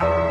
Bye.